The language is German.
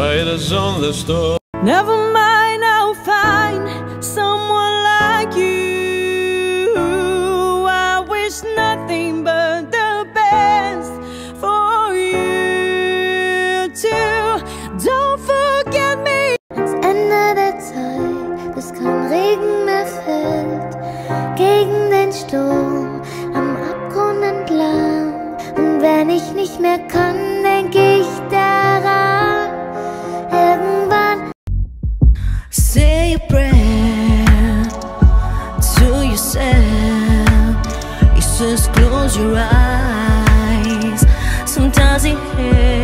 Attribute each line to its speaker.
Speaker 1: is on the store.
Speaker 2: Never mind, I'll find someone like you. I wish nothing but the best for you too. Don't forget me.
Speaker 3: Ans Ende der Zeit, bis kein Regen mehr fällt, gegen den Sturm am Abgrund entlang. Und wenn ich nicht mehr kann,
Speaker 2: your eyes. Sometimes it hurts.